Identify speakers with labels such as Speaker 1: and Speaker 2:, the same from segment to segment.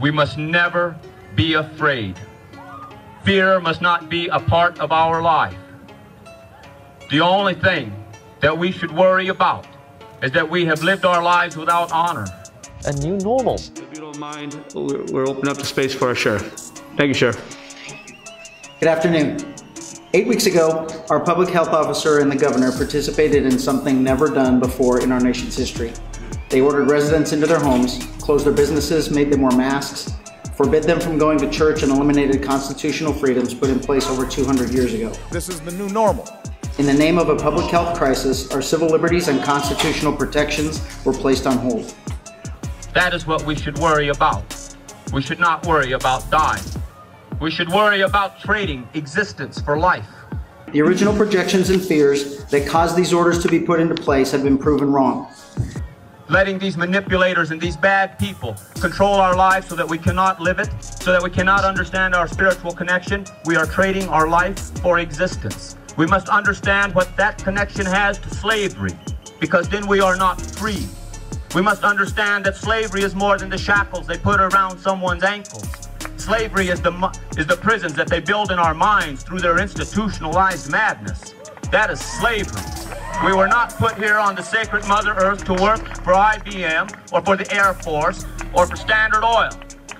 Speaker 1: We must never be afraid. Fear must not be a part of our life. The only thing that we should worry about is that we have lived our lives without honor.
Speaker 2: A new normal.
Speaker 3: If you don't mind, we're we're opening up the space for our sheriff. Thank you, Sheriff.
Speaker 4: Good afternoon. Eight weeks ago, our public health officer and the governor participated in something never done before in our nation's history. They ordered residents into their homes, closed their businesses, made them wear masks, forbid them from going to church, and eliminated constitutional freedoms put in place over 200 years ago.
Speaker 5: This is the new normal.
Speaker 4: In the name of a public health crisis, our civil liberties and constitutional protections were placed on hold.
Speaker 1: That is what we should worry about. We should not worry about dying. We should worry about trading existence for life.
Speaker 4: The original projections and fears that caused these orders to be put into place have been proven wrong.
Speaker 1: Letting these manipulators and these bad people control our lives so that we cannot live it, so that we cannot understand our spiritual connection, we are trading our life for existence. We must understand what that connection has to slavery, because then we are not free. We must understand that slavery is more than the shackles they put around someone's ankles. Slavery is the, is the prisons that they build in our minds through their institutionalized madness. That is slavery. We were not put here on the sacred Mother Earth to work for IBM or for the Air Force or for Standard Oil.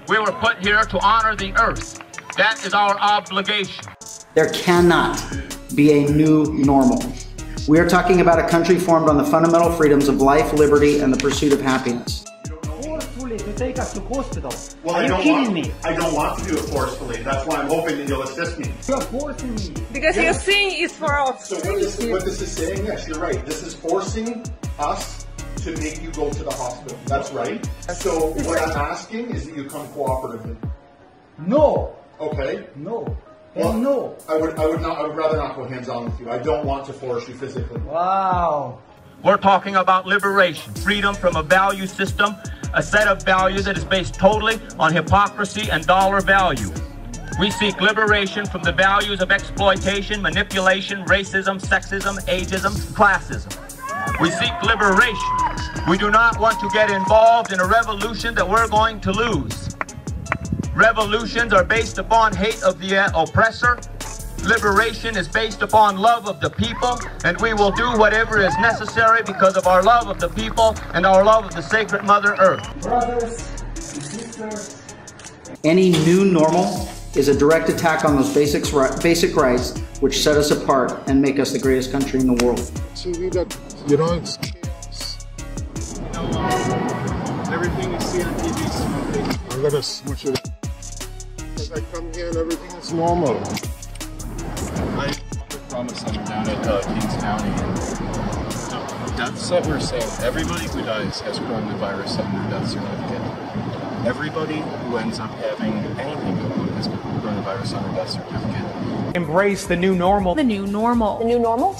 Speaker 1: We were put here to honor the earth. That is our obligation.
Speaker 4: There cannot be a new normal. We are talking about a country formed on the fundamental freedoms of life, liberty, and the pursuit of happiness.
Speaker 6: Forcefully to take us to hospital.
Speaker 7: Well,
Speaker 6: Are
Speaker 7: I
Speaker 6: you
Speaker 7: don't
Speaker 6: kidding
Speaker 7: want,
Speaker 6: me?
Speaker 7: I don't want to do it forcefully. That's why I'm hoping that you'll assist me.
Speaker 6: You are forcing me.
Speaker 8: Because you're saying it's for our
Speaker 7: So what this, what this is saying, yes, you're right. This is forcing us to make you go to the hospital. That's right. So what I'm asking is that you come cooperatively.
Speaker 6: No,
Speaker 7: Okay?
Speaker 6: no,
Speaker 7: Well,
Speaker 6: and no.
Speaker 7: I would I would not I would rather not go hands on with you. I don't want to force you physically.
Speaker 6: Wow.
Speaker 1: We're talking about liberation, freedom from a value system, a set of values that is based totally on hypocrisy and dollar value. We seek liberation from the values of exploitation, manipulation, racism, sexism, ageism, classism. We seek liberation. We do not want to get involved in a revolution that we're going to lose. Revolutions are based upon hate of the oppressor. Liberation is based upon love of the people, and we will do whatever is necessary because of our love of the people and our love of the sacred Mother Earth.
Speaker 6: Brothers and sisters,
Speaker 4: Any new normal is a direct attack on those basics, basic rights which set us apart and make us the greatest country in the world.
Speaker 9: TV that you know it's chaos. Everything you see on TV is smoking. I'm gonna switch it. Because I come here and everything is normal.
Speaker 10: I trauma center down at uh, Kings County, and the deaths that we're seeing, everybody who dies has coronavirus on their death certificate. Everybody who ends up having anything to do has coronavirus on their death certificate.
Speaker 11: Embrace the new normal.
Speaker 8: The new normal.
Speaker 12: The new normal?